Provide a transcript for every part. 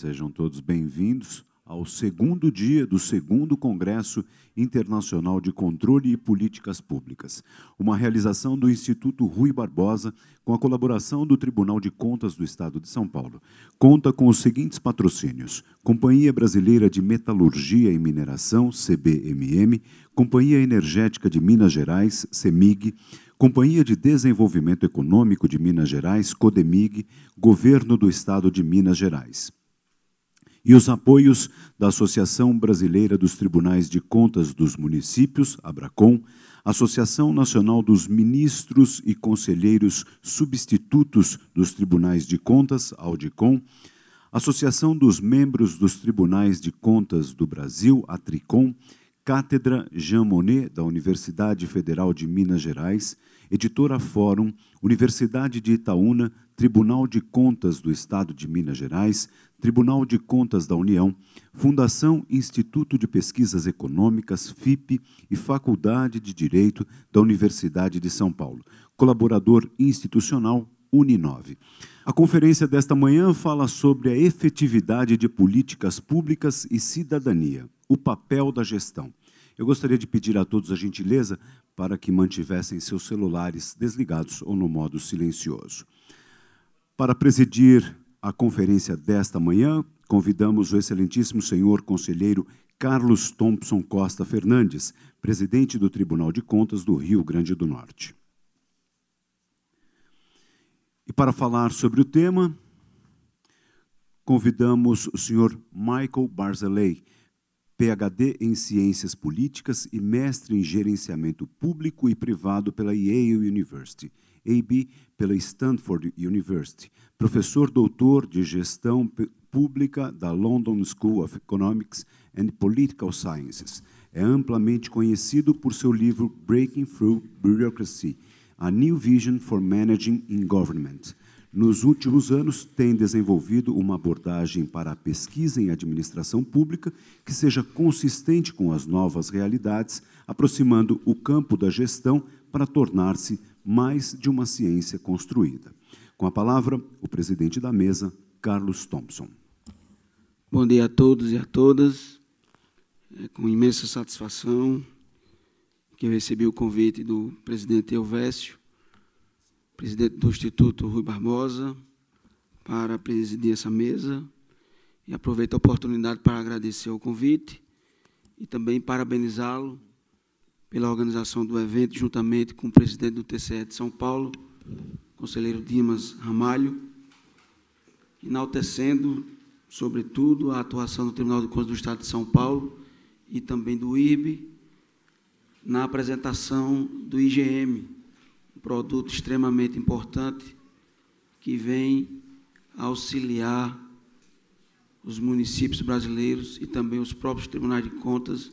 Sejam todos bem-vindos ao segundo dia do segundo Congresso Internacional de Controle e Políticas Públicas, uma realização do Instituto Rui Barbosa com a colaboração do Tribunal de Contas do Estado de São Paulo. Conta com os seguintes patrocínios: Companhia Brasileira de Metalurgia e Mineração, CBMM, Companhia Energética de Minas Gerais, CEMIG, Companhia de Desenvolvimento Econômico de Minas Gerais, CODEMIG, Governo do Estado de Minas Gerais e os apoios da Associação Brasileira dos Tribunais de Contas dos Municípios, Abracom, Associação Nacional dos Ministros e Conselheiros Substitutos dos Tribunais de Contas, Audicom, Associação dos Membros dos Tribunais de Contas do Brasil, Atricom, Cátedra Jean Monnet, da Universidade Federal de Minas Gerais, Editora Fórum, Universidade de Itaúna, Tribunal de Contas do Estado de Minas Gerais, Tribunal de Contas da União, Fundação Instituto de Pesquisas Econômicas, FIP e Faculdade de Direito da Universidade de São Paulo. Colaborador institucional Uninove. A conferência desta manhã fala sobre a efetividade de políticas públicas e cidadania, o papel da gestão. Eu gostaria de pedir a todos a gentileza para que mantivessem seus celulares desligados ou no modo silencioso. Para presidir a conferência desta manhã, convidamos o excelentíssimo senhor conselheiro Carlos Thompson Costa Fernandes, presidente do Tribunal de Contas do Rio Grande do Norte. E para falar sobre o tema, convidamos o senhor Michael Barzilay, PhD em Ciências Políticas e mestre em Gerenciamento Público e Privado pela Yale University, AB pela Stanford University, professor doutor de Gestão Pública da London School of Economics and Political Sciences. É amplamente conhecido por seu livro Breaking Through Bureaucracy, A New Vision for Managing in Government, nos últimos anos, tem desenvolvido uma abordagem para a pesquisa em administração pública que seja consistente com as novas realidades, aproximando o campo da gestão para tornar-se mais de uma ciência construída. Com a palavra, o presidente da mesa, Carlos Thompson. Bom dia a todos e a todas. É com imensa satisfação que eu recebi o convite do presidente Elvésio presidente do Instituto Rui Barbosa, para presidir essa mesa. E aproveito a oportunidade para agradecer o convite e também parabenizá-lo pela organização do evento, juntamente com o presidente do TCE de São Paulo, conselheiro Dimas Ramalho, enaltecendo, sobretudo, a atuação do Tribunal de Contas do Estado de São Paulo e também do IRB na apresentação do IGM, produto extremamente importante que vem auxiliar os municípios brasileiros e também os próprios tribunais de contas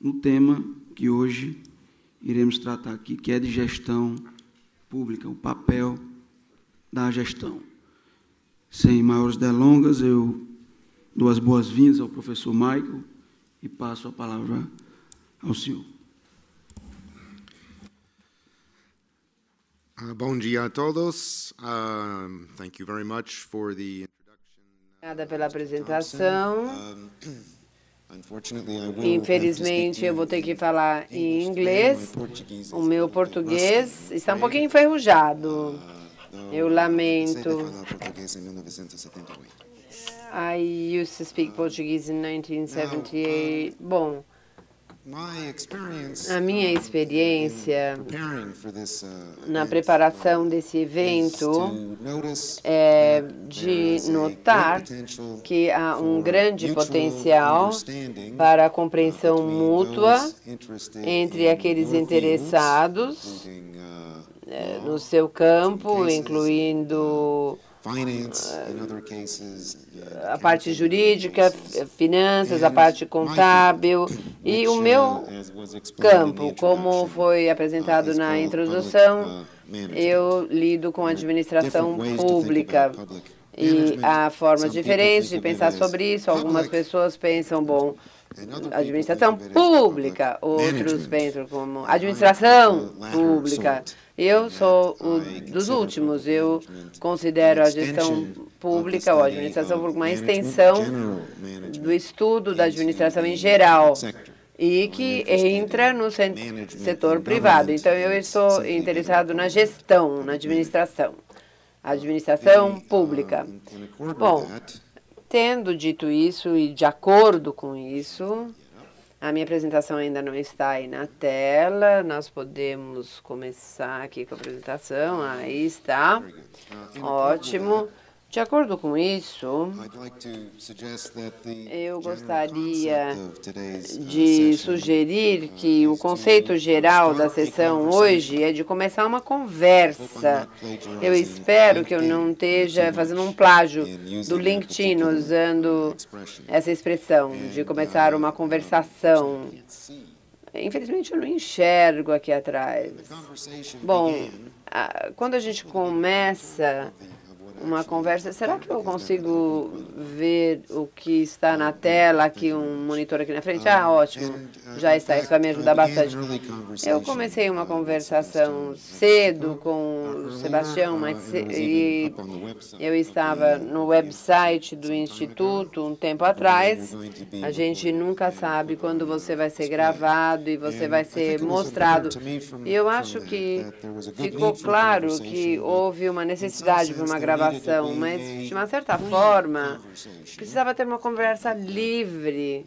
no tema que hoje iremos tratar aqui, que é de gestão pública, o papel da gestão. Sem maiores delongas, eu dou as boas-vindas ao professor Michael e passo a palavra ao senhor. Uh, bom dia a todos. Um, thank you very much for the introduction. Obrigada pela apresentação. Infelizmente, eu vou ter que falar em inglês. O meu português está um pouquinho enferrujado. Uh, eu lamento. I used to speak Portuguese in 1978. Uh, Bom, a minha experiência uh, na preparação desse evento é de notar que há um grande potencial para a compreensão mútua entre aqueles interessados uh, eh, no seu campo, incluindo a parte jurídica, finanças, a parte contábil. e o meu campo, como foi apresentado na introdução, eu lido com administração pública. E há formas diferentes de pensar sobre isso. Algumas pessoas pensam, bom, administração pública, outros pensam como administração pública. Eu sou o dos últimos. Eu considero a gestão pública ou administração pública, uma extensão do estudo da administração em geral e que entra no setor privado. Então, eu estou interessado na gestão, na administração, administração pública. Bom, tendo dito isso e de acordo com isso, a minha apresentação ainda não está aí na tela. Nós podemos começar aqui com a apresentação. Aí está. Ótimo. De acordo com isso, eu gostaria de sugerir que o conceito geral da sessão hoje é de começar uma conversa. Eu espero que eu não esteja fazendo um plágio do LinkedIn usando essa expressão de começar uma conversação. Infelizmente, eu não enxergo aqui atrás. Bom, quando a gente começa uma conversa. Será que eu consigo ver o que está na tela aqui, um monitor aqui na frente? Ah, ótimo, já está, isso vai me ajudar bastante. Eu comecei uma conversação cedo com o Sebastião, mas e eu estava no website do Instituto um tempo atrás. A gente nunca sabe quando você vai ser gravado e você vai ser mostrado. E eu acho que ficou claro que houve uma necessidade para uma gravação mas de uma certa forma precisava ter uma conversa livre,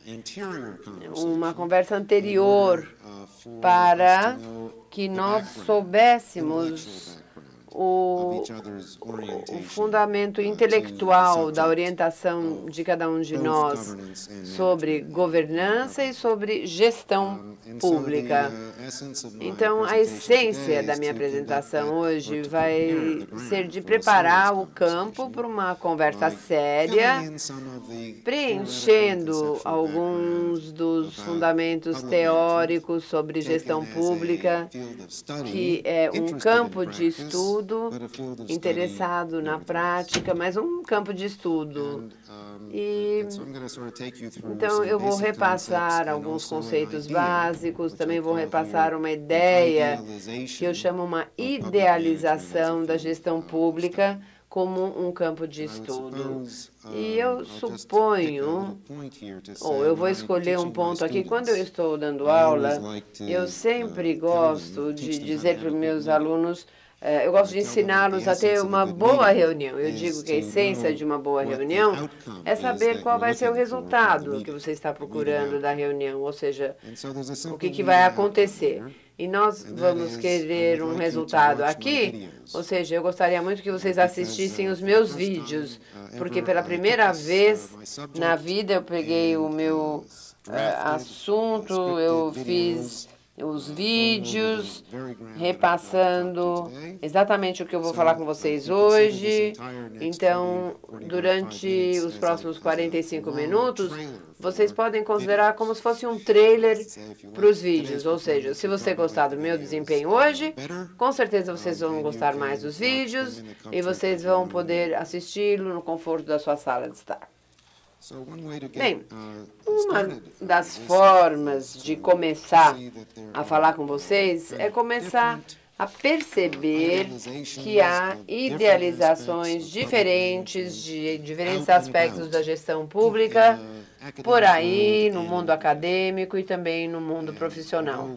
uma conversa anterior para que nós soubéssemos o, o fundamento intelectual da orientação de cada um de nós sobre governança e sobre gestão pública. Então, a essência da minha apresentação hoje vai ser de preparar o campo para uma conversa séria, preenchendo alguns dos fundamentos teóricos sobre gestão pública, que é um campo de estudo estudo, interessado na prática, mas um campo de estudo. E então eu vou repassar alguns conceitos básicos, também vou repassar uma ideia que eu chamo uma idealização da gestão pública como um campo de estudo. E eu suponho, ou eu vou escolher um ponto aqui, quando eu estou dando aula, eu sempre gosto de dizer para os meus alunos eu gosto de ensiná-los a ter uma boa reunião. Eu digo que a essência de uma boa reunião é saber qual vai ser o resultado que você está procurando da reunião, ou seja, o que, que vai acontecer. E nós vamos querer um resultado aqui, ou seja, eu gostaria muito que vocês assistissem os meus vídeos, porque pela primeira vez na vida eu peguei o meu uh, assunto, eu fiz os vídeos, repassando exatamente o que eu vou falar com vocês hoje. Então, durante os próximos 45 minutos, vocês podem considerar como se fosse um trailer para os vídeos. Ou seja, se você gostar do meu desempenho hoje, com certeza vocês vão gostar mais dos vídeos e vocês vão poder assisti-lo no conforto da sua sala de estar. Bem, uh, uma das formas de começar a falar com vocês é começar a perceber que há idealizações diferentes de diferentes aspectos da gestão pública por aí no mundo acadêmico e também no mundo profissional.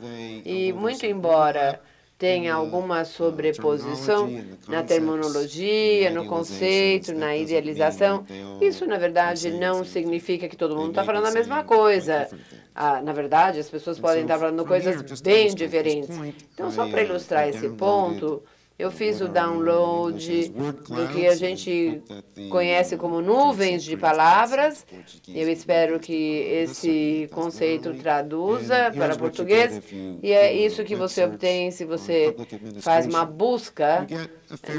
E muito embora tem alguma sobreposição na terminologia, no conceito, na idealização. Isso, na verdade, não significa que todo mundo está falando a mesma coisa. Ah, na verdade, as pessoas podem estar falando coisas bem diferentes. Então, só para ilustrar esse ponto, eu fiz o download do que a gente conhece como nuvens de palavras. Eu espero que esse conceito traduza para português. E é isso que você obtém se você faz uma busca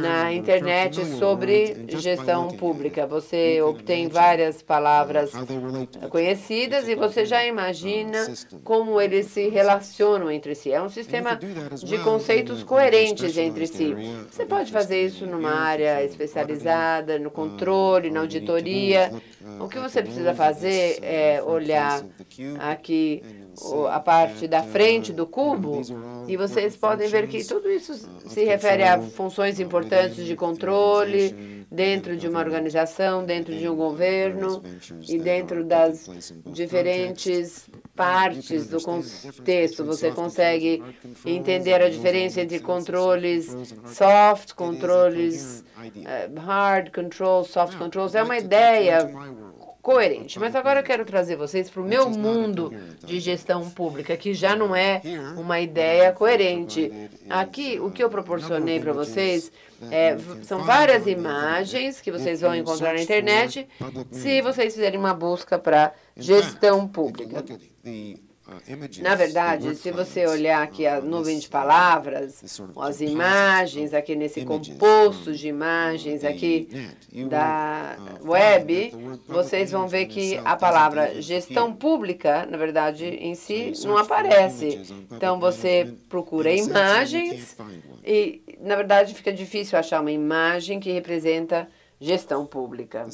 na internet sobre gestão pública. Você obtém várias palavras conhecidas e você já imagina como eles se relacionam entre si. É um sistema de conceitos coerentes entre si. Você pode fazer isso numa área especializada, no controle, na auditoria. O que você precisa fazer é olhar aqui a parte da frente do cubo e vocês podem ver que tudo isso se refere a funções importantes de controle, dentro de uma organização, dentro de um governo e dentro das diferentes partes do contexto. Você consegue entender a diferença entre controles soft, controles uh, hard controls, soft controls. É uma ideia coerente. Mas agora eu quero trazer vocês para o meu mundo de gestão pública, que já não é uma ideia coerente. Aqui, o que eu proporcionei para vocês é, são várias imagens que vocês vão encontrar na internet se vocês fizerem uma busca para gestão pública. Na verdade, se você olhar aqui a nuvem de palavras, as imagens aqui nesse composto de imagens aqui da web, vocês vão ver que a palavra gestão pública, na verdade, em si, não aparece. Então, você procura imagens e, na verdade, fica difícil achar uma imagem que representa gestão pública.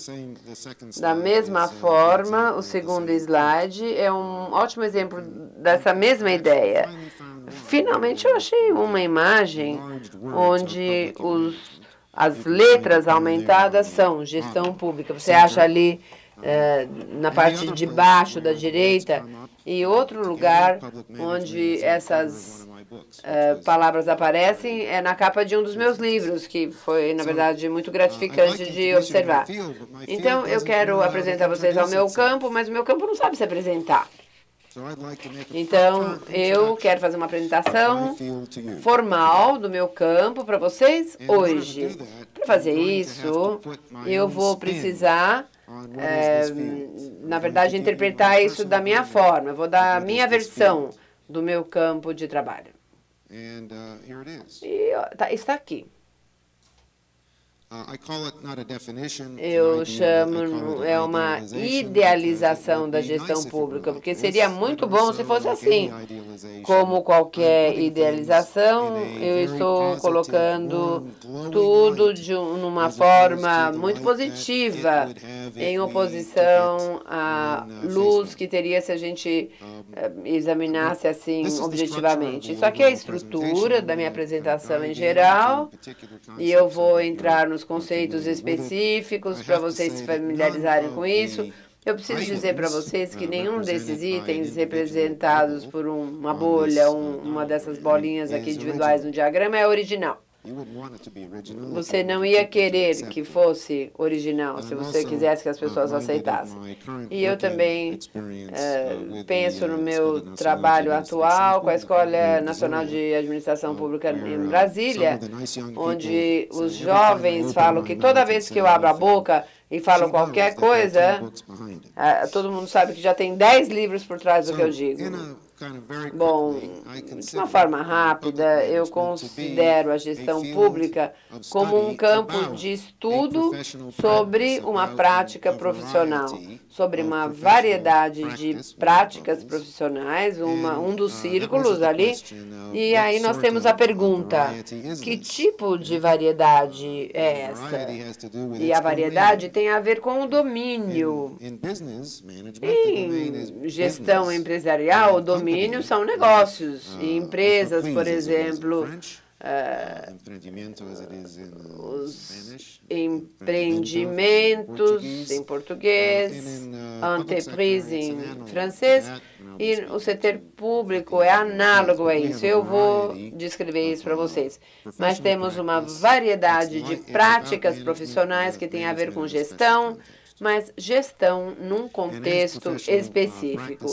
Da mesma forma, o segundo slide é um ótimo exemplo dessa mesma ideia. Finalmente eu achei uma imagem onde os, as letras aumentadas são gestão pública. Você acha ali eh, na parte de baixo da direita e outro lugar onde essas uh, palavras aparecem é na capa de um dos meus livros, que foi, na verdade, muito gratificante de observar. Então, eu quero apresentar vocês ao meu campo, mas o meu campo não sabe se apresentar. Então, eu quero fazer uma apresentação formal do meu campo para vocês hoje. Para fazer isso, eu vou precisar, é, na verdade, interpretar isso da minha forma. Eu vou dar a minha versão do meu campo de trabalho. Uh. E tá, está aqui. Uh, Eu chamo, é uma idealização da gestão pública, porque seria muito bom se fosse assim. Como qualquer idealização, eu estou colocando tudo de uma forma muito positiva, em oposição à luz que teria se a gente eh, examinasse assim objetivamente. Isso aqui é a estrutura da minha apresentação em geral, e eu vou entrar no os conceitos específicos para vocês se familiarizarem com isso. Eu preciso dizer para vocês que nenhum desses itens representados por uma bolha, um, uma dessas bolinhas aqui individuais no diagrama é original. Você não ia querer que fosse original se você quisesse que as pessoas aceitassem. E eu também uh, penso no meu trabalho atual com a Escola Nacional de Administração Pública em Brasília, onde os jovens falam que toda vez que eu abro a boca e falo qualquer coisa, uh, todo mundo sabe que já tem 10 livros por trás do que eu digo. Bom, de uma forma rápida, eu considero a gestão pública como um campo de estudo sobre uma prática profissional, sobre uma variedade de práticas profissionais, uma, um dos círculos ali. E aí nós temos a pergunta: que tipo de variedade é essa? E a variedade tem a ver com o domínio. Em gestão empresarial, o domínio são negócios e ah, empresas, por exemplo. Uh, os empreendimentos em português, uh, entreprise em francês, e o setor público é análogo a isso. Eu vou descrever isso para vocês. Mas temos uma variedade de práticas profissionais que têm a ver com gestão, mas gestão num contexto específico.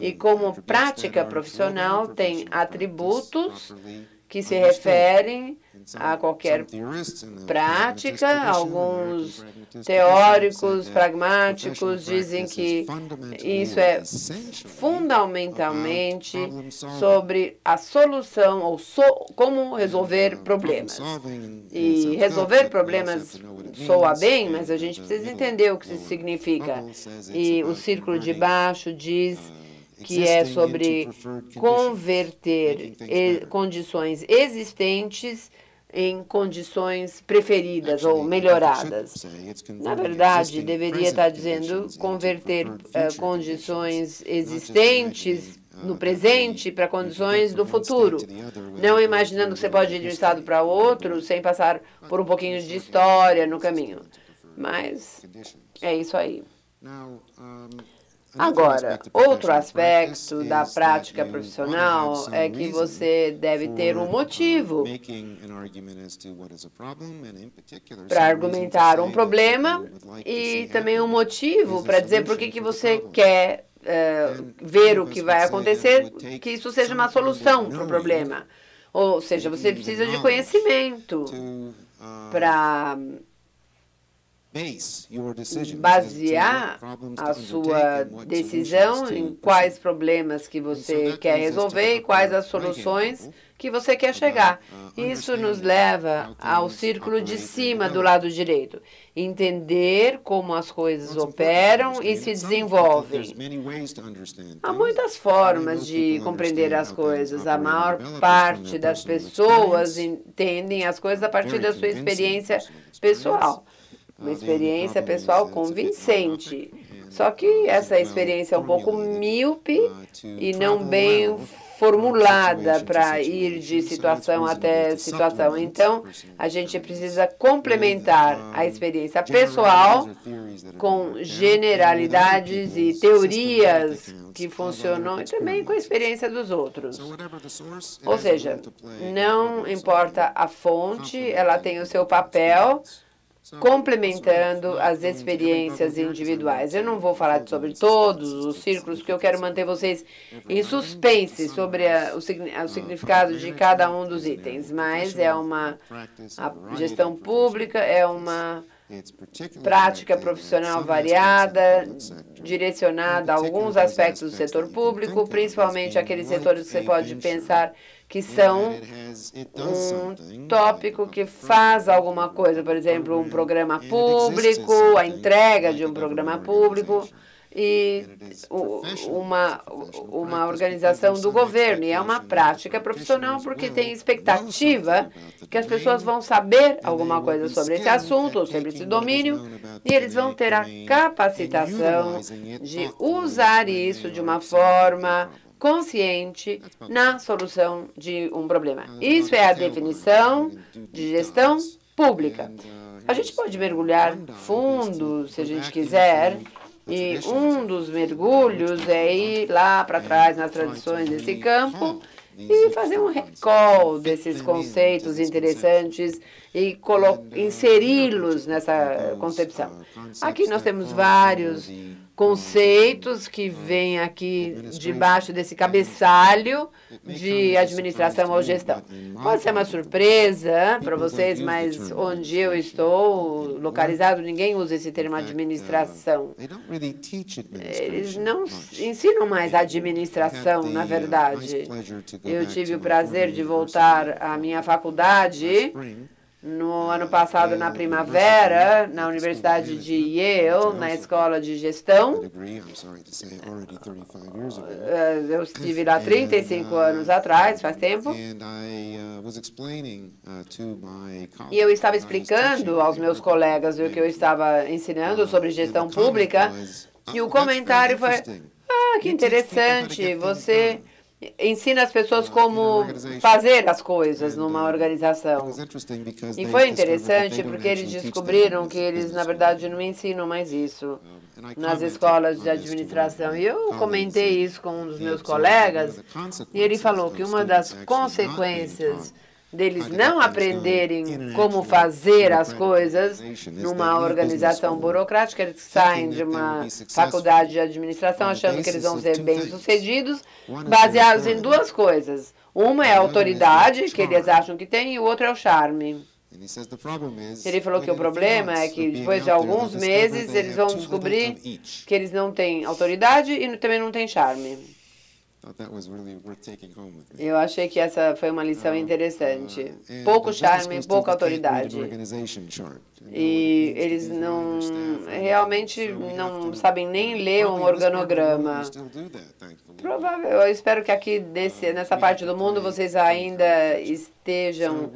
E como prática profissional tem atributos que se referem a qualquer prática. Alguns teóricos pragmáticos dizem que isso é fundamentalmente sobre a solução ou so, como resolver problemas. E resolver problemas soa bem, mas a gente precisa entender o que isso significa. E o círculo de baixo diz que é sobre converter condições existentes em condições preferidas ou melhoradas. Na verdade, deveria estar dizendo converter uh, condições existentes no presente para condições do futuro, não imaginando que você pode ir de um estado para outro sem passar por um pouquinho de história no caminho. Mas é isso aí. Agora, outro aspecto da prática profissional é que você deve ter um motivo para argumentar um problema e também um motivo para dizer por que, você quer uh, ver o que vai acontecer, que isso seja uma solução para o problema. Ou seja, você precisa de conhecimento para basear a sua decisão em quais problemas que você quer resolver e quais as soluções que você quer chegar. Isso nos leva ao círculo de cima do lado direito. Entender como as coisas operam e se desenvolvem. Há muitas formas de compreender as coisas. A maior parte das pessoas entendem as coisas a partir da sua experiência pessoal uma experiência pessoal convincente. Só que essa experiência é um pouco míope e não bem formulada para ir de situação até situação. Então, a gente precisa complementar a experiência pessoal com generalidades e teorias que funcionam e também com a experiência dos outros. Ou seja, não importa a fonte, ela tem o seu papel complementando as experiências individuais. Eu não vou falar sobre todos os círculos, porque eu quero manter vocês em suspense sobre a, o, o, significado de cada um dos itens, mas é uma a gestão pública é uma prática profissional variada, direcionada a alguns aspectos do setor público, principalmente aqueles setores que você pode pensar que são um tópico que faz alguma coisa, por exemplo, um programa público, a entrega de um programa público e uma, uma organização do governo. E é uma prática profissional porque tem expectativa que as pessoas vão saber alguma coisa sobre esse assunto, ou sobre esse domínio, e eles vão ter a capacitação de usar isso de uma forma consciente na solução de um problema. Isso é a definição de gestão pública. A gente pode mergulhar fundo, se a gente quiser, e um dos mergulhos é ir lá para trás nas tradições desse campo e fazer um recall desses conceitos interessantes e inseri-los nessa concepção. Aqui nós temos vários conceitos que vêm aqui debaixo desse cabeçalho de administração ou gestão. Pode ser uma surpresa para vocês, mas onde eu estou localizado, ninguém usa esse termo administração. Eles não ensinam mais administração, na verdade. Eu tive o prazer de voltar à minha faculdade no ano passado, na primavera, na Universidade de Yale, na Escola de Gestão. Eh, eu estive lá 35 anos atrás, faz tempo. E eu estava explicando aos meus colegas o que eu estava ensinando sobre gestão pública. E o comentário foi: Ah, que interessante, você ensina as pessoas como fazer as coisas numa organização. E foi interessante porque eles descobriram que eles, na verdade, não ensinam mais isso nas escolas de administração. E eu comentei isso com um dos meus colegas e ele falou que uma das consequências deles não aprenderem como fazer as coisas numa organização burocrática, eles saem de uma faculdade de administração achando que eles vão ser bem-sucedidos, baseados em duas coisas. Uma é a autoridade, que eles acham que tem, e o outro é o charme. Ele falou que o problema é que depois de alguns meses eles vão descobrir que eles não têm autoridade e também não têm charme. Eu achei que essa foi uma lição uh, interessante. Uh, pouco charme, pouca autoridade. E eles não realmente não sabem nem ler um organograma. Provável, eu espero que aqui nesse, nessa parte do mundo vocês ainda estejam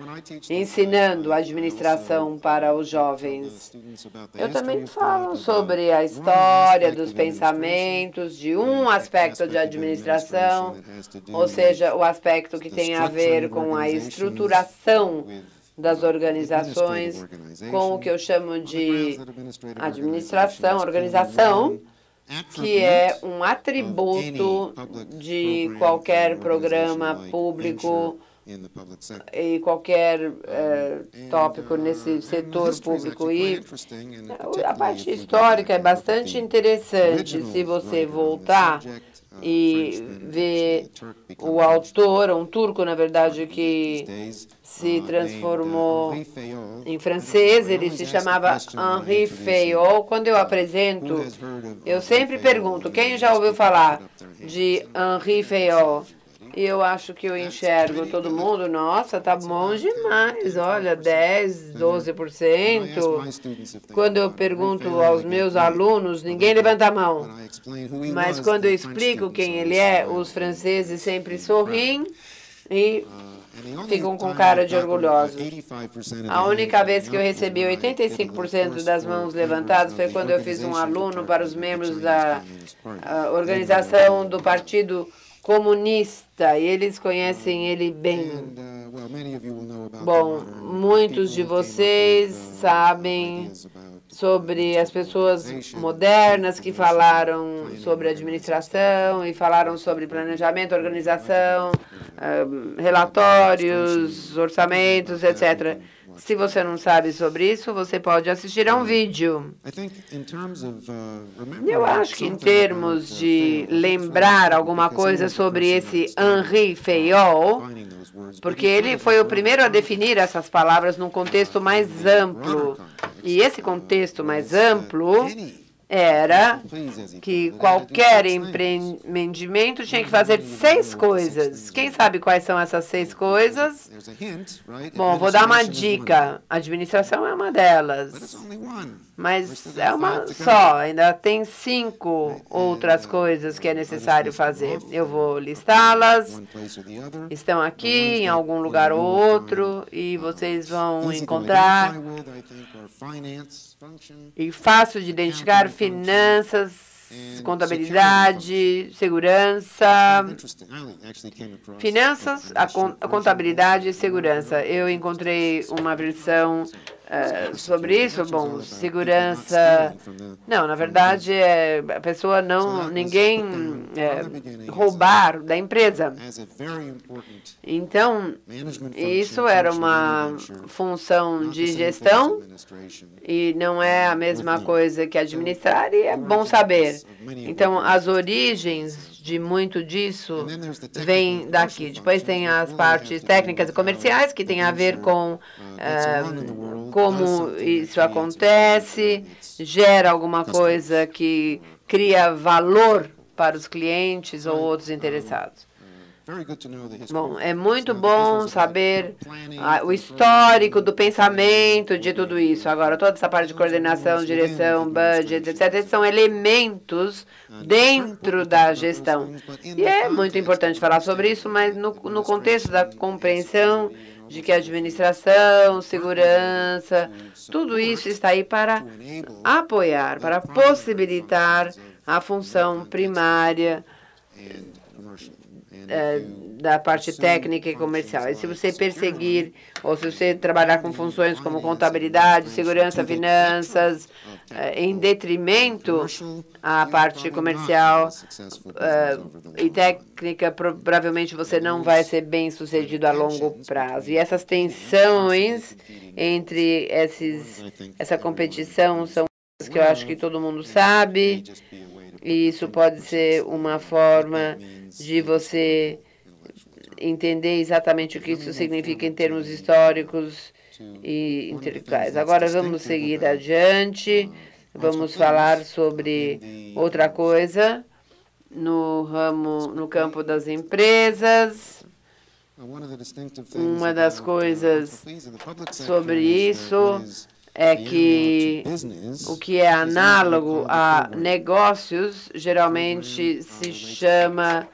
ensinando administração para os jovens. Eu também falo sobre a história dos pensamentos de um aspecto de administração, ou seja, o aspecto que tem a ver com a estruturação das organizações, com o que eu chamo de administração, organização, que é um atributo de qualquer programa público e qualquer uh, tópico nesse setor público. E a parte histórica é bastante interessante. Se você voltar e ver o autor, um turco, na verdade, que se transformou em francês, ele se chamava Henri Fayot. Quando eu apresento, eu sempre pergunto, quem já ouviu falar de Henri Fayot? E eu acho que eu enxergo todo mundo, nossa, tá bom demais, olha, 10, 12%. Quando eu pergunto aos meus alunos, ninguém levanta a mão. Mas quando eu explico quem ele é, os franceses sempre sorriem e ficam com cara de orgulhosos. A única vez que eu recebi 85% das mãos levantadas foi quando eu fiz um aluno para os membros da organização do Partido Comunista, e eles conhecem ele bem. Bom, muitos de vocês sabem sobre as pessoas modernas que falaram sobre administração e falaram sobre planejamento, organização, relatórios, orçamentos, etc. Se você não sabe sobre isso, você pode assistir a um vídeo. Eu acho que em termos de lembrar alguma coisa sobre esse Henri Fayol, porque ele foi o primeiro a definir essas palavras num contexto mais amplo. E esse contexto mais amplo era que qualquer empreendimento tinha que fazer seis coisas. Quem sabe quais são essas seis coisas? Bom, vou dar uma dica. Administração é uma delas. Mas é uma só, ainda tem cinco outras coisas que é necessário fazer. Eu vou listá-las. Estão aqui em algum lugar ou outro e vocês vão encontrar. E fácil de identificar finanças, contabilidade, segurança. Finanças, a contabilidade e segurança. Eu encontrei uma versão uh, sobre isso. Bom, segurança. Não, na verdade, é a pessoa não. ninguém é, roubar da empresa. Então, isso era uma função de gestão e não é a mesma coisa que administrar, e é bom saber. Então, as origens de muito disso vem daqui. Depois tem as partes técnicas e comerciais, que tem a ver com uh, como isso acontece, gera alguma coisa que cria valor para os clientes ou outros interessados. Bom, é muito bom saber ah, o histórico do pensamento de tudo isso. Agora, toda essa parte de coordenação, direção, budget, etc., são elementos dentro da gestão. E é muito importante falar sobre isso, mas no, no contexto da compreensão de que a administração, segurança, tudo isso está aí para apoiar, para possibilitar a função primária da parte técnica e comercial. E se você perseguir, ou se você trabalhar com funções como contabilidade, segurança, finanças, é, em detrimento à parte comercial é, e técnica, provavelmente você não vai ser bem sucedido a longo prazo. E essas tensões entre esses, essa competição são que eu acho que todo mundo sabe. E isso pode ser uma forma de você entender exatamente o que isso significa em termos históricos e intelectuais. Agora vamos seguir adiante. Vamos falar sobre outra coisa no ramo, no campo das empresas. Uma das coisas sobre isso é que o que é análogo a negócios geralmente se chama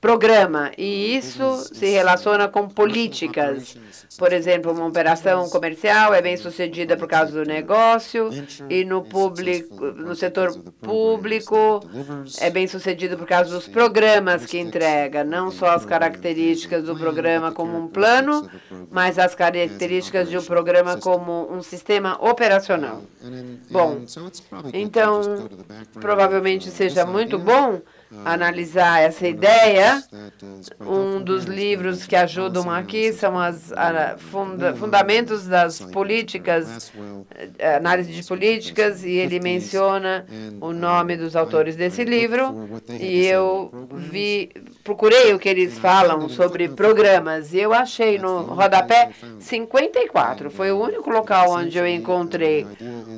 programa, e isso se relaciona com políticas. Por exemplo, uma operação comercial é bem sucedida por causa do negócio, e no, público, no setor público é bem sucedido por causa dos programas que entrega, não só as características do programa como um plano, mas as características de um programa como um sistema operacional. Bom, então, provavelmente seja muito bom analisar essa ideia. Um dos livros que ajudam aqui são os funda, Fundamentos das Políticas, eh, Análise de Políticas, e ele menciona o nome dos autores desse livro. E eu vi, procurei o que eles falam sobre programas, e eu achei no rodapé 54. Foi o único local onde eu encontrei.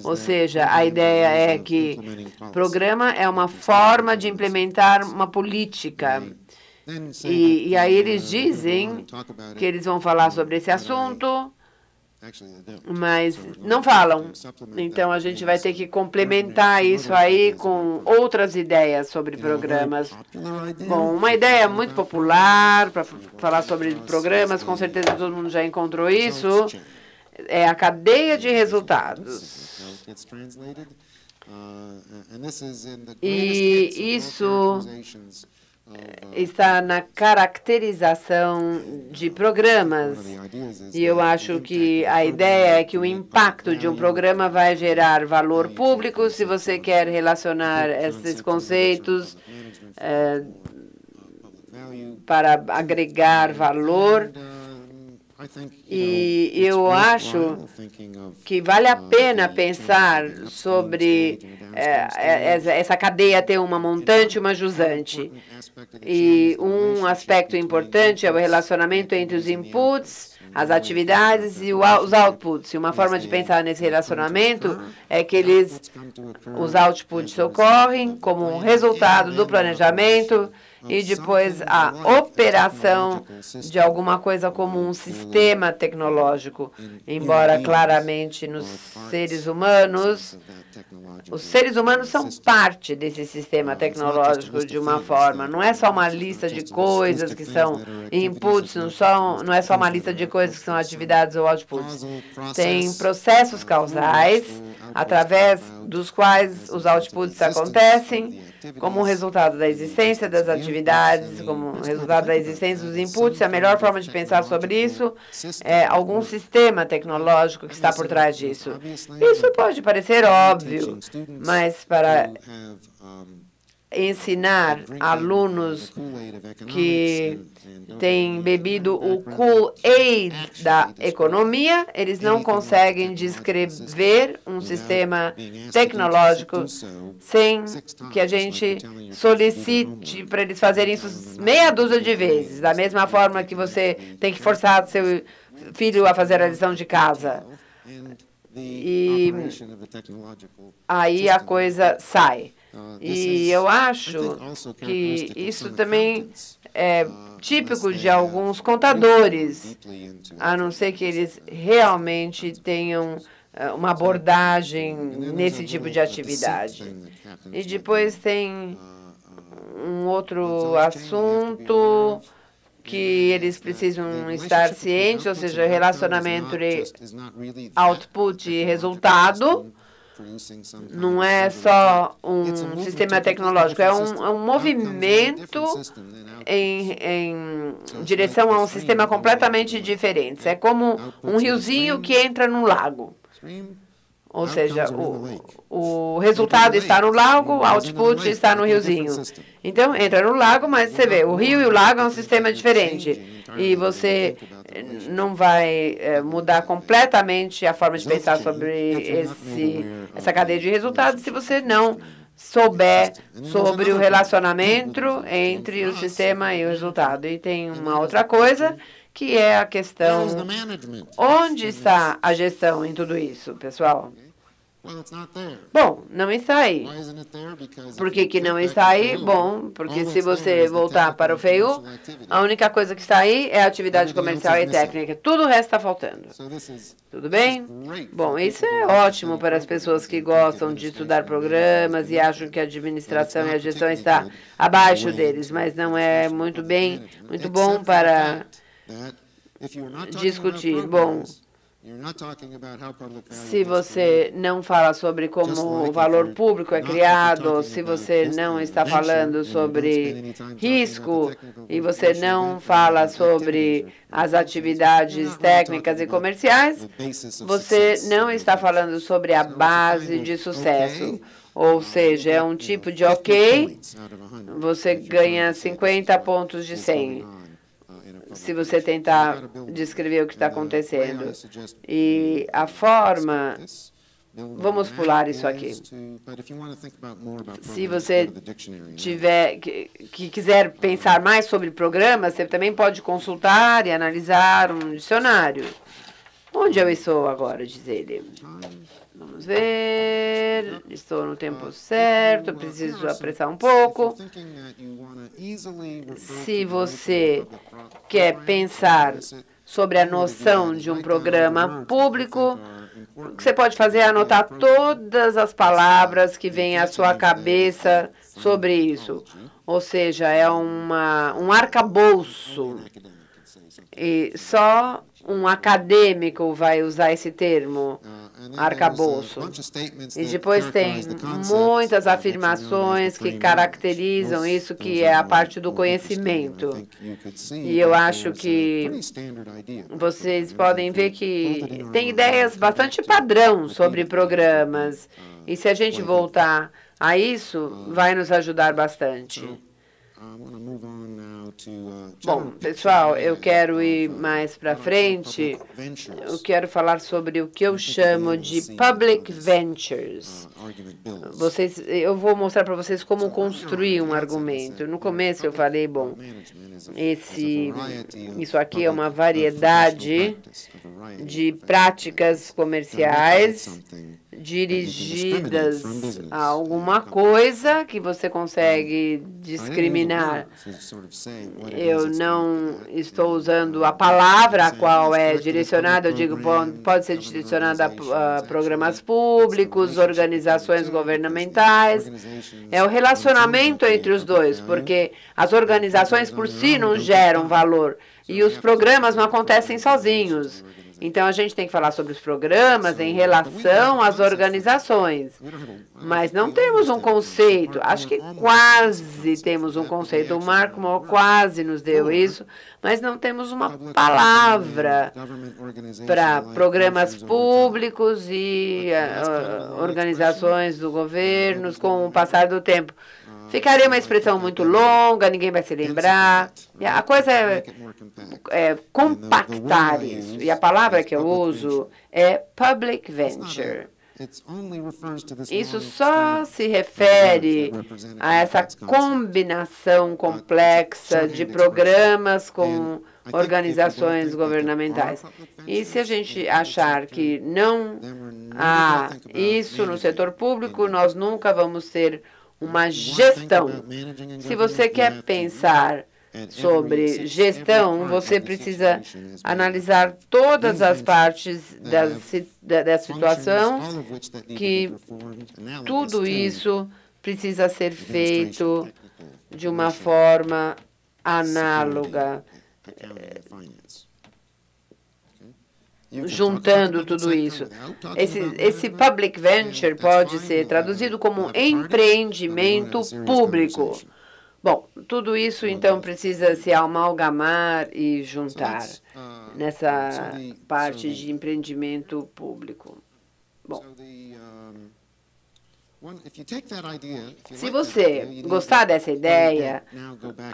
Ou seja, a ideia é que programa é uma forma de implementar implementar uma política. E, e aí eles dizem que eles vão falar sobre esse assunto, mas não falam. Então a gente vai ter que complementar isso aí com outras ideias sobre programas. Bom, uma ideia muito popular para falar sobre programas, com certeza todo mundo já encontrou isso, é a cadeia de resultados. E isso está na caracterização de programas. E eu acho que a ideia é que o impacto de um programa vai gerar valor público. Se você quer relacionar esses conceitos é, para agregar valor, e eu acho que vale a pena pensar sobre é, é essa cadeia ter uma montante e uma jusante. E um aspecto importante é o relacionamento entre os inputs, as atividades e os outputs. E uma forma de pensar nesse relacionamento é que eles, os outputs ocorrem como um resultado do planejamento e depois a operação de alguma coisa como um sistema tecnológico, embora claramente nos seres humanos os seres humanos são parte desse sistema tecnológico de uma forma. Não é só uma lista de coisas que são inputs, não, são, não é só uma lista de coisas que são atividades ou outputs. Tem processos causais através dos quais os outputs acontecem como resultado da existência das atividades, como resultado da existência dos inputs. A melhor forma de pensar sobre isso é algum sistema tecnológico que está por trás disso. Isso pode parecer óbvio, mas para ensinar alunos que têm bebido o Kool-Aid da economia, eles não conseguem descrever um sistema tecnológico sem que a gente solicite para eles fazerem isso meia dúzia de vezes, da mesma forma que você tem que forçar seu filho a fazer a lição de casa. E aí a coisa sai. E eu acho que isso também é típico de alguns contadores, a não ser que eles realmente tenham eh, uma abordagem nesse tipo de atividade. E depois tem um outro assunto que eles precisam estar cientes, ou seja, relacionamento entre output e resultado não é só um sistema tecnológico, é um, é um movimento em, em direção a um sistema completamente diferente. É como um riozinho que entra num lago. Ou seja, o, o resultado está no lago, o output está no riozinho. Então, entra no lago, mas você vê, o rio e o lago é um sistema diferente. E você não vai é, mudar completamente a forma de pensar sobre esse, essa cadeia de resultados se você não souber sobre o relacionamento entre o sistema e o resultado. E tem uma outra coisa que é a questão onde está a gestão em tudo isso, pessoal? Bom, não está aí. Por que, que não está aí? Bom, porque se você voltar para o FEU, a única coisa que está aí é a atividade comercial e técnica. Tudo o resto está faltando. Tudo bem? Bom, isso é ótimo para as pessoas que gostam de estudar programas e acham que a administração e a gestão está abaixo deles, mas não é muito bem, muito bom para discutir. Bom, se você não fala sobre como o valor público é criado, se você não está falando sobre risco e você não fala sobre as atividades técnicas e comerciais, você não está falando sobre a base de sucesso. Ou seja, é um tipo de ok, você ganha 50 pontos de 100 se você tentar descrever o que está acontecendo. E a forma. Vamos pular isso aqui. Se você tiver que, que quiser pensar mais sobre programas, você também pode consultar e analisar um dicionário. Onde eu estou agora, diz ele. Vamos ver. Estou no tempo certo, preciso apressar um pouco. Se você quer pensar sobre a noção de um programa público, o que você pode fazer é anotar todas as palavras que vêm à sua cabeça sobre isso. Ou seja, é uma, um arcabouço. E só um acadêmico vai usar esse termo arcabouço. E depois tem muitas afirmações que caracterizam isso que é a parte do conhecimento. E eu acho que vocês podem ver que tem ideias bastante padrão sobre programas. E se a gente voltar a isso, vai nos ajudar bastante. Bom, pessoal, eu quero ir mais para frente. Eu quero falar sobre o que eu chamo de public ventures. Vocês, eu vou mostrar para vocês como construir um argumento. No começo eu falei, bom, esse, isso aqui é uma variedade de práticas comerciais dirigidas a alguma coisa que você consegue discriminar. Eu não estou usando a palavra a qual é direcionada, eu digo, pode ser direcionada a programas públicos, organizações governamentais. É o relacionamento entre os dois, porque as organizações por si não geram valor e os programas não acontecem sozinhos. Então, a gente tem que falar sobre os programas em relação às organizações. Mas não temos um conceito. Acho que quase temos um conceito. O Marco Moore quase nos deu isso, mas não temos uma palavra para programas públicos e uh, organizações do governo com o passar do tempo. Ficaria uma expressão muito longa, ninguém vai se lembrar. A coisa é, é compactar isso. E a palavra que eu uso é public venture. Isso só se refere a essa combinação complexa de programas com organizações governamentais. E se a gente achar que não há isso no setor público, nós nunca vamos ter uma gestão. Se você quer pensar sobre gestão, você precisa analisar todas as partes da, da situação, que tudo isso precisa ser feito de uma forma análoga juntando tudo isso. Esse, esse public venture pode ser traduzido como empreendimento público. Bom, tudo isso então precisa se amalgamar e juntar nessa parte de empreendimento público. Bom, se você gostar dessa ideia,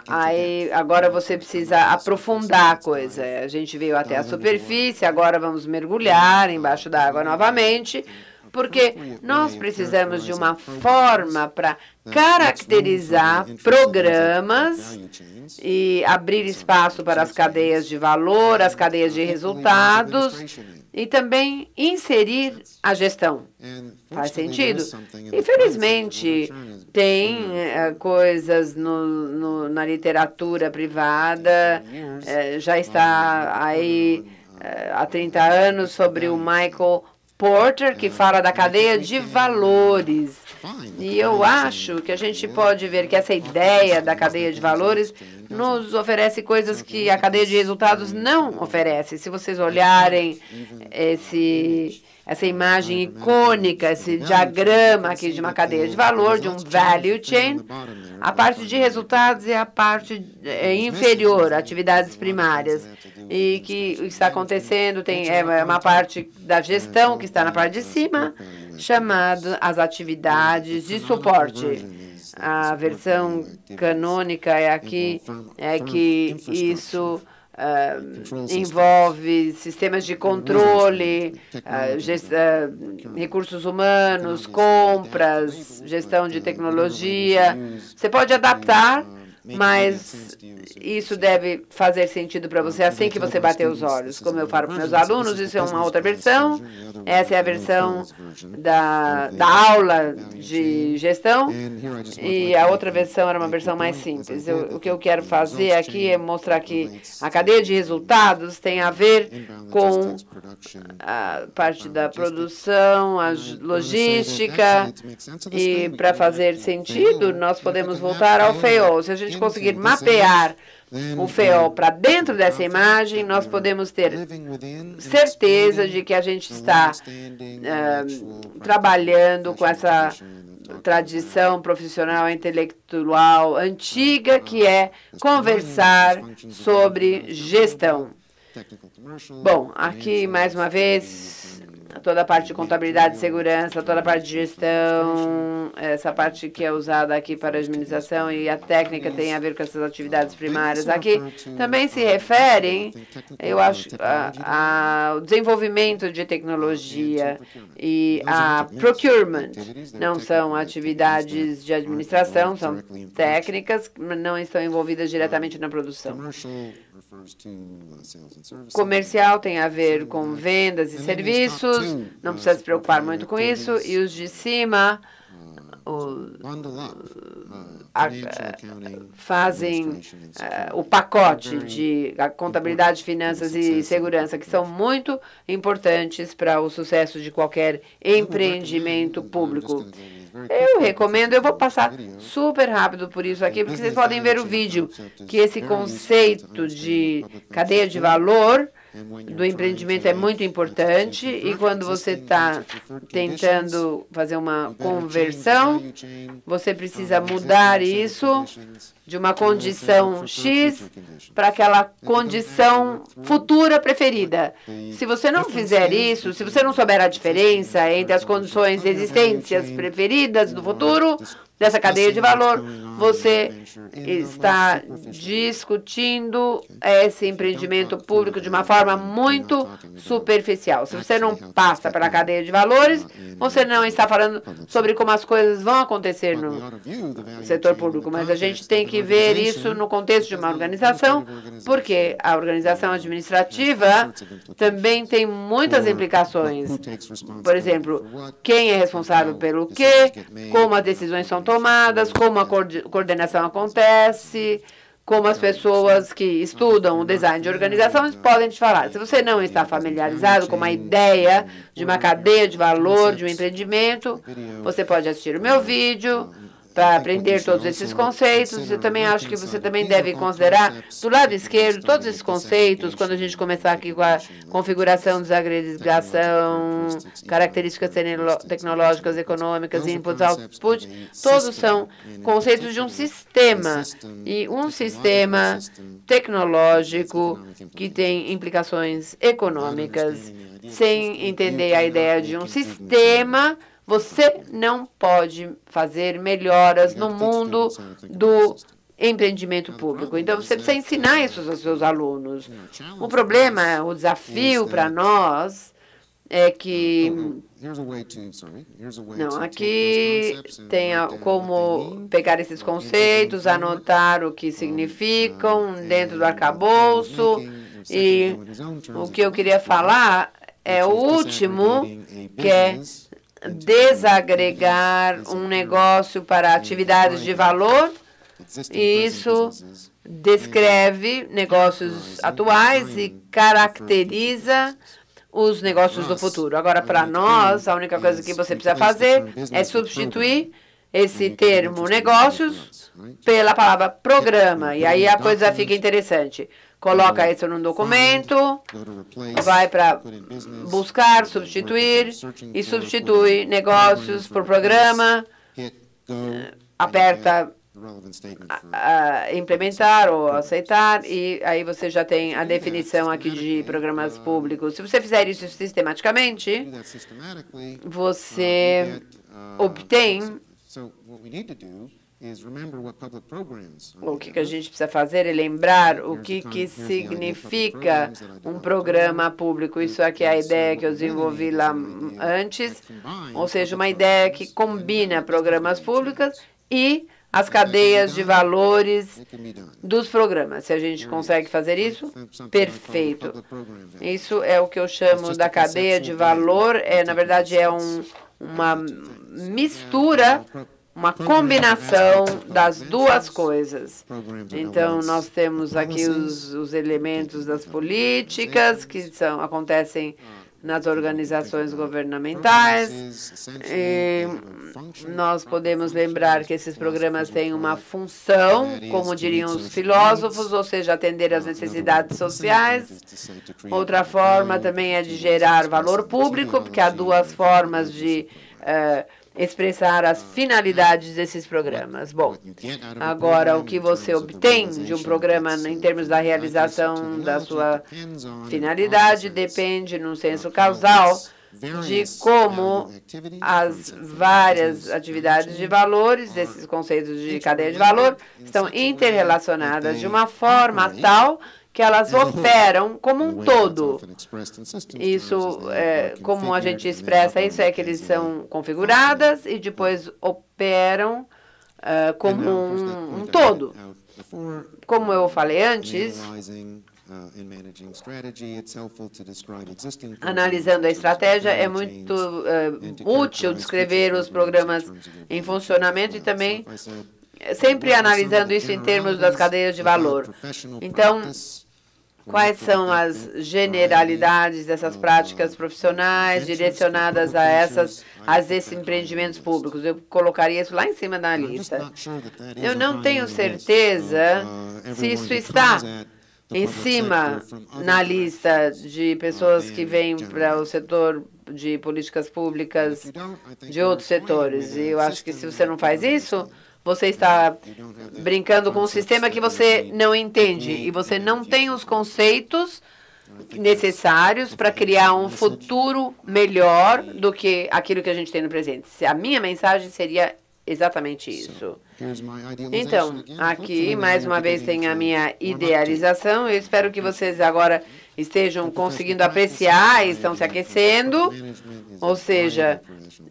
aí agora você precisa aprofundar a coisa. A gente veio até a superfície, agora vamos mergulhar embaixo da água novamente, porque nós precisamos de uma forma para caracterizar programas e abrir espaço para as cadeias de valor, as cadeias de resultados e também inserir a gestão. Faz sentido? Infelizmente, tem é, coisas no, no, na literatura privada, é, já está aí é, há 30 anos sobre o Michael Porter, que fala da cadeia de valores. E eu acho que a gente pode ver que essa ideia da cadeia de valores nos oferece coisas que a cadeia de resultados não oferece. Se vocês olharem esse essa imagem icônica, esse diagrama aqui de uma cadeia de valor, de um value chain. A parte de resultados é a parte é, inferior, atividades primárias. E que está acontecendo tem é uma parte da gestão que está na parte de cima, chamada as atividades de suporte. A versão canônica é aqui, é que isso Uh, envolve sistemas de controle, uh, gest, uh, recursos humanos, compras, gestão de tecnologia. Você pode adaptar mas isso deve fazer sentido para você assim que você bater os olhos. Como eu falo para meus alunos, isso é uma outra versão. Essa é a versão da, da aula de gestão. E a outra versão era uma versão mais simples. Eu, o que eu quero fazer aqui é mostrar que a cadeia de resultados tem a ver com a parte da produção, a logística. E para fazer sentido, nós podemos voltar ao FAO. Se a gente conseguir mapear o FEOL para dentro dessa imagem, nós podemos ter certeza de que a gente está uh, trabalhando com essa tradição profissional intelectual antiga, que é conversar sobre gestão. Bom, aqui mais uma vez toda a parte de contabilidade e segurança, toda a parte de gestão, essa parte que é usada aqui para administração e a técnica tem a ver com essas atividades primárias. Aqui também se referem, eu acho, ao desenvolvimento de tecnologia e a procurement. Não são atividades de administração, são técnicas, não estão envolvidas diretamente na produção. Uh, Comercial tem a ver com vendas e serviços, não precisa se preocupar muito com isso. E os de cima o, a, fazem uh, o pacote de contabilidade, finanças e segurança, que são muito importantes para o sucesso de qualquer empreendimento público. Eu recomendo, eu vou passar super rápido por isso aqui, porque vocês podem ver o vídeo, que esse conceito de cadeia de valor do empreendimento é muito importante e quando você está tentando fazer uma conversão, você precisa mudar isso de uma condição X para aquela condição futura preferida. Se você não fizer isso, se você não souber a diferença entre as condições existências preferidas do futuro, dessa cadeia de valor, você está discutindo esse empreendimento público de uma forma muito superficial. Se você não passa pela cadeia de valores, você não está falando sobre como as coisas vão acontecer no setor público, mas a gente tem que ver isso no contexto de uma organização, porque a organização administrativa também tem muitas implicações. Por exemplo, quem é responsável pelo quê, como as decisões são tomadas, como a coordenação acontece, como as pessoas que estudam o design de organizações podem te falar. Se você não está familiarizado com uma ideia de uma cadeia de valor, de um empreendimento, você pode assistir o meu vídeo, para aprender todos esses conceitos. Eu também acho que você também deve considerar do lado esquerdo todos esses conceitos, quando a gente começar aqui com a configuração, desagregação, características tecnológicas, econômicas, inputs, output, todos são conceitos de um sistema e um sistema tecnológico que tem implicações econômicas. Sem entender a ideia de um sistema, você não pode fazer melhoras no mundo do empreendimento público. Então, você precisa ensinar isso aos seus alunos. O problema, o desafio para nós é que não, aqui tem como pegar esses conceitos, anotar o que significam dentro do arcabouço. e o que eu queria falar é o último, que é desagregar um negócio para atividades de valor, e isso descreve negócios atuais e caracteriza os negócios do futuro. Agora, para nós, a única coisa que você precisa fazer é substituir esse termo negócios pela palavra programa. E aí a coisa fica interessante. Coloca isso num documento, vai para buscar, substituir e substitui negócios por programa, aperta a, implementar ou aceitar e aí você já tem a definição aqui de programas públicos. Se você fizer isso sistematicamente, você obtém o que, que a gente precisa fazer é lembrar o que, que significa um programa público. Isso aqui é a ideia que eu desenvolvi lá antes, ou seja, uma ideia que combina programas públicos e as cadeias de valores dos programas. Se a gente consegue fazer isso, perfeito. Isso é o que eu chamo da cadeia de valor. É, na verdade, é um, uma mistura, uma combinação das duas coisas. Então, nós temos aqui os, os elementos das políticas que são, acontecem nas organizações governamentais. E nós podemos lembrar que esses programas têm uma função, como diriam os filósofos, ou seja, atender às necessidades sociais. Outra forma também é de gerar valor público, porque há duas formas de uh, expressar as finalidades desses programas. Bom, agora o que você obtém de um programa em termos da realização da sua finalidade depende, num senso causal, de como as várias atividades de valores, desses conceitos de cadeia de valor, estão interrelacionadas de uma forma tal que elas operam como um todo. Isso, é, como a gente expressa isso, é que eles são configuradas e depois operam uh, como um, um todo. Como eu falei antes, Analisando a estratégia, é muito uh, útil descrever os programas em funcionamento e também sempre analisando isso em termos das cadeias de valor. Então, quais são as generalidades dessas práticas profissionais direcionadas a essas a esses empreendimentos públicos? Eu colocaria isso lá em cima da lista. Eu não tenho certeza se isso está em cima na lista de pessoas que vêm para o setor de políticas públicas de outros setores. E eu acho que se você não faz isso, você está brincando com um sistema que você não entende e você não tem os conceitos necessários para criar um futuro melhor do que aquilo que a gente tem no presente. A minha mensagem seria exatamente isso. Então, aqui, mais uma vez, tem a minha idealização. Eu espero que vocês agora estejam conseguindo apreciar e estão se aquecendo, ou seja,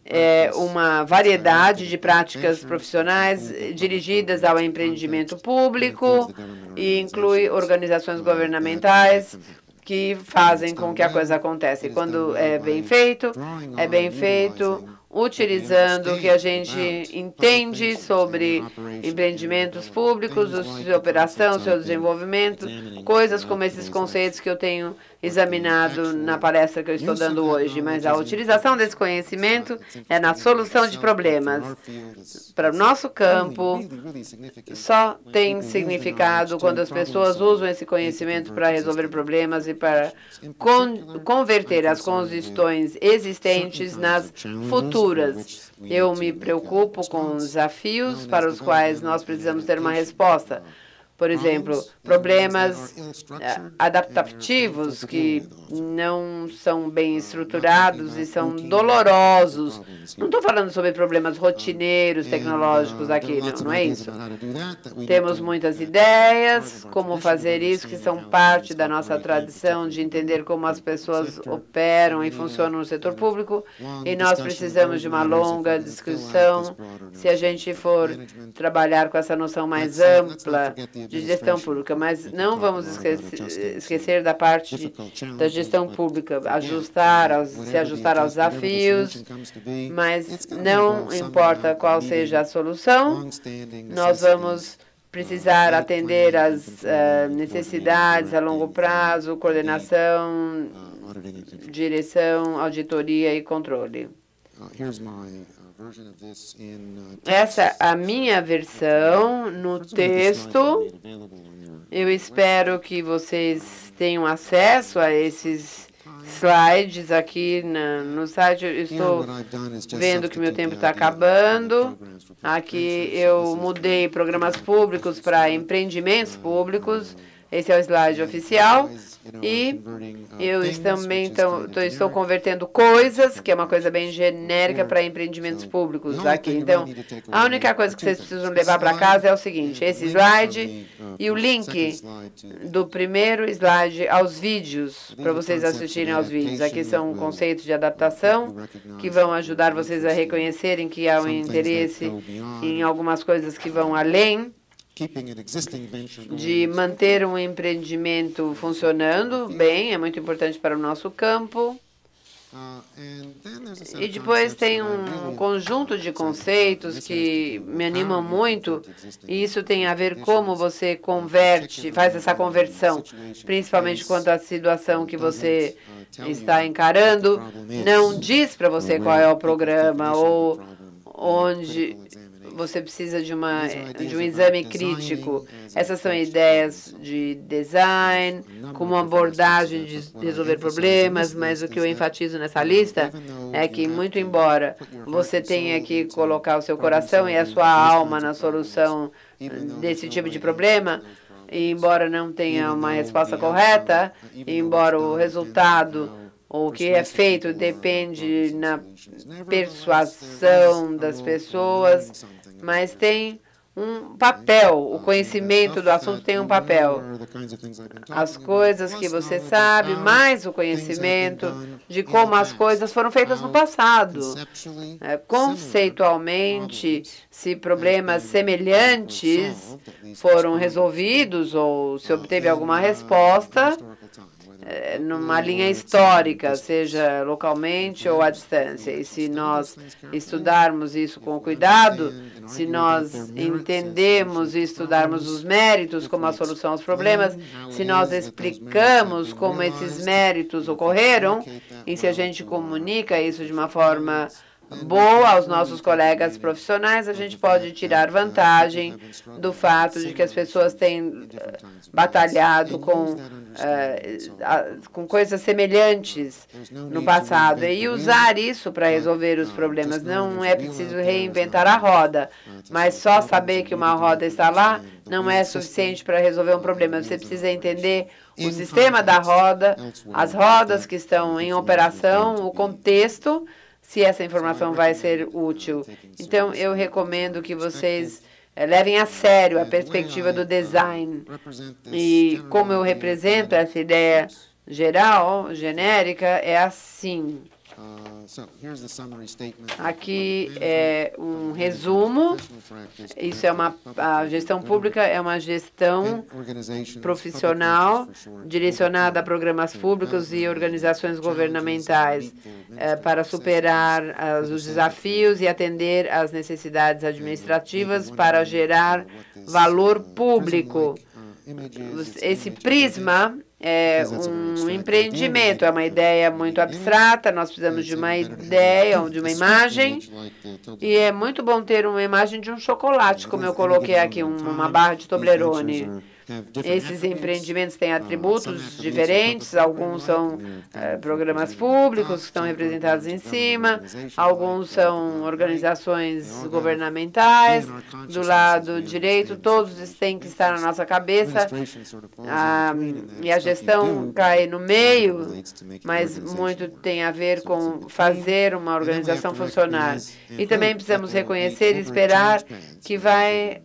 é uma variedade de práticas profissionais dirigidas ao empreendimento público e inclui organizações governamentais que fazem com que a coisa aconteça. E quando é bem feito, é bem feito utilizando o que a gente entende sobre empreendimentos públicos, sua operação, seu desenvolvimento, coisas como esses conceitos que eu tenho examinado na palestra que eu estou dando hoje, mas a utilização desse conhecimento é na solução de problemas. Para o nosso campo, só tem significado quando as pessoas usam esse conhecimento para resolver problemas e para con converter as condições existentes nas futuras. Eu me preocupo com desafios para os quais nós precisamos ter uma resposta. Por exemplo, problemas eh, adaptativos que não são bem estruturados e são dolorosos. Não estou falando sobre problemas rotineiros, tecnológicos aqui, não, não é isso. Temos muitas ideias, como fazer isso, que são parte da nossa tradição de entender como as pessoas operam e funcionam no setor público, e nós precisamos de uma longa discussão. se a gente for trabalhar com essa noção mais ampla de gestão pública, mas não vamos esquecer, esquecer da parte da gestão pública, ajustar aos, se ajustar aos desafios, mas não importa qual seja a solução, nós vamos precisar atender às uh, necessidades a longo prazo, coordenação, direção, auditoria e controle. Essa é a minha versão no texto. Eu espero que vocês tenham acesso a esses slides aqui na, no site. Eu estou vendo que meu tempo está acabando. Aqui eu mudei programas públicos para empreendimentos públicos. Esse é o slide oficial. E eu também então, estou convertendo coisas, que é uma coisa bem genérica para empreendimentos públicos aqui. Então, a única coisa que vocês precisam levar para casa é o seguinte, esse slide e o link do primeiro slide aos vídeos, para vocês assistirem aos vídeos. Aqui são conceitos de adaptação que vão ajudar vocês a reconhecerem que há um interesse em algumas coisas que vão além de manter um empreendimento funcionando bem, é muito importante para o nosso campo. Uh, e depois tem um conjunto de conceitos que me animam muito, e isso tem a ver como você converte, faz essa conversão, principalmente quanto à situação que você uh, está encarando. Não diz para você qual é o programa ou onde você precisa de, uma, de um exame crítico. Essas são ideias de design, como abordagem de resolver problemas, mas o que eu enfatizo nessa lista é que, muito embora você tenha que colocar o seu coração e a sua alma na solução desse tipo de problema, e embora não tenha uma resposta correta, embora o resultado o que é feito depende na persuasão das pessoas, mas tem um papel, o conhecimento do assunto tem um papel. As coisas que você sabe, mais o conhecimento de como as coisas foram feitas no passado. É, conceitualmente, se problemas semelhantes foram resolvidos ou se obteve alguma resposta, numa linha histórica, seja localmente ou à distância. E se nós estudarmos isso com cuidado, se nós entendemos e estudarmos os méritos como a solução aos problemas, se nós explicamos como esses méritos ocorreram, e se a gente comunica isso de uma forma boa aos nossos colegas profissionais, a gente pode tirar vantagem do fato de que as pessoas têm eh, batalhado com, uh, com coisas semelhantes no passado e usar isso para resolver os problemas. Não é preciso reinventar a roda, mas só saber que uma roda está lá não é suficiente para resolver um problema. Você precisa entender o sistema da roda, as rodas que estão em operação, o contexto se essa informação vai ser útil. Então, eu recomendo que vocês eh, levem a sério a perspectiva do design. E como eu represento essa ideia geral, genérica, é assim. Aqui é um resumo. Isso é uma a gestão pública é uma gestão profissional direcionada a programas públicos e organizações governamentais é, para superar as, os desafios e atender às necessidades administrativas para gerar valor público. Esse prisma é um empreendimento, é uma ideia muito abstrata, nós precisamos de uma ideia, de uma imagem, e é muito bom ter uma imagem de um chocolate, como eu coloquei aqui, uma barra de Toblerone. Esses empreendimentos têm atributos diferentes, alguns são é, programas públicos que estão representados em cima, alguns são organizações governamentais. Do lado direito, todos têm que estar na nossa cabeça, ah, e a gestão cai no meio, mas muito tem a ver com fazer uma organização funcionar. E também precisamos reconhecer e esperar que vai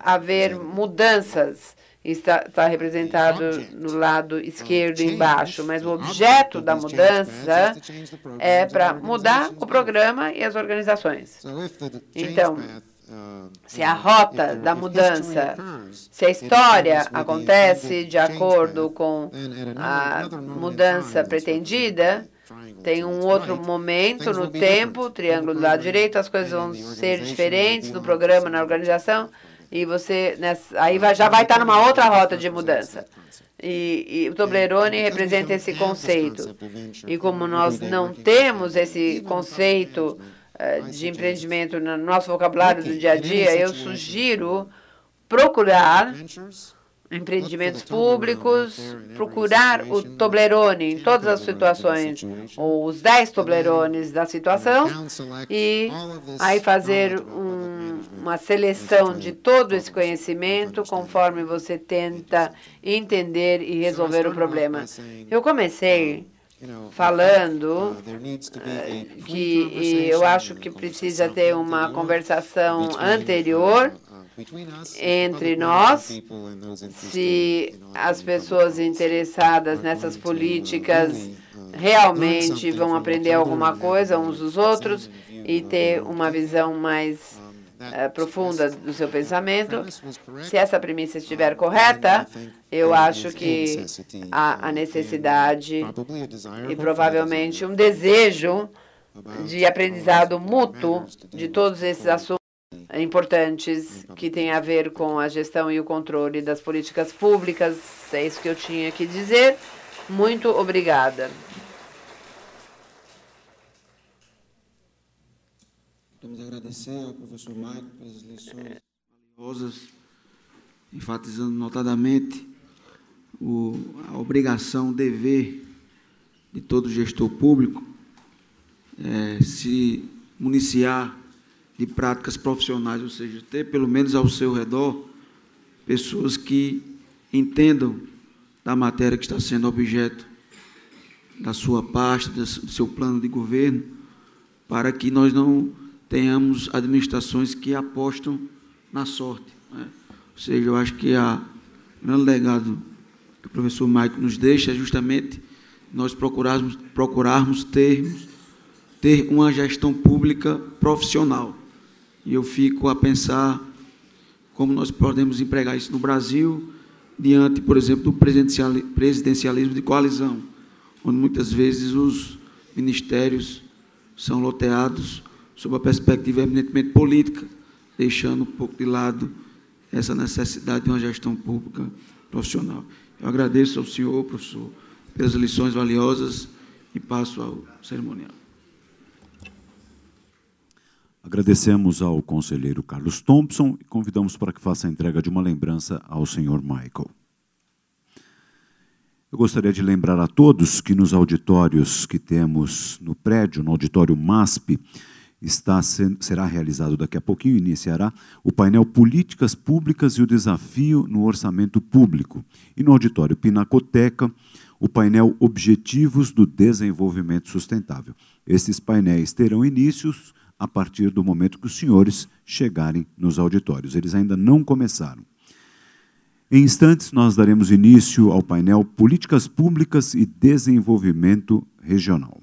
haver mudanças. Está, está representado no lado esquerdo embaixo, mas o objeto da mudança é para mudar o programa e as organizações. Então, se a rota da mudança, se a história acontece de acordo com a mudança pretendida, tem um outro momento no tempo, triângulo do lado direito, as coisas vão ser diferentes no programa, na organização, e você nessa, aí vai, já vai estar numa outra rota de mudança. E, e, o Toblerone representa esse conceito. E como nós não temos esse conceito uh, de empreendimento no nosso vocabulário do dia a dia, eu sugiro procurar empreendimentos públicos, procurar o Toblerone em todas as situações, ou os 10 Toblerones da situação, e aí fazer um, uma seleção de todo esse conhecimento conforme você tenta entender e resolver o problema. Eu comecei falando uh, que eu acho que precisa ter uma conversação anterior entre nós, se as pessoas interessadas nessas políticas realmente vão aprender alguma coisa uns dos outros e ter uma visão mais uh, profunda do seu pensamento. Se essa premissa estiver correta, eu acho que há a necessidade e provavelmente um desejo de aprendizado mútuo de todos esses assuntos importantes que têm a ver com a gestão e o controle das políticas públicas. É isso que eu tinha que dizer. Muito obrigada. Queremos agradecer ao professor Maico pelas lições valiosas, enfatizando notadamente o, a obrigação, o dever de todo gestor público é, se municiar de práticas profissionais, ou seja, ter pelo menos ao seu redor pessoas que entendam da matéria que está sendo objeto da sua pasta, do seu plano de governo, para que nós não tenhamos administrações que apostam na sorte. Né? Ou seja, eu acho que a grande legado que o professor Maico nos deixa é justamente nós procurarmos, procurarmos termos, ter uma gestão pública profissional e eu fico a pensar como nós podemos empregar isso no Brasil, diante, por exemplo, do presidencialismo de coalizão, onde muitas vezes os ministérios são loteados sob a perspectiva eminentemente política, deixando um pouco de lado essa necessidade de uma gestão pública profissional. Eu agradeço ao senhor, professor, pelas lições valiosas e passo ao cerimonial. Agradecemos ao conselheiro Carlos Thompson e convidamos para que faça a entrega de uma lembrança ao senhor Michael. Eu gostaria de lembrar a todos que nos auditórios que temos no prédio, no auditório MASP, está, será realizado daqui a pouquinho, iniciará o painel Políticas Públicas e o Desafio no Orçamento Público. E no auditório Pinacoteca, o painel Objetivos do Desenvolvimento Sustentável. Esses painéis terão inícios a partir do momento que os senhores chegarem nos auditórios. Eles ainda não começaram. Em instantes, nós daremos início ao painel Políticas Públicas e Desenvolvimento Regional.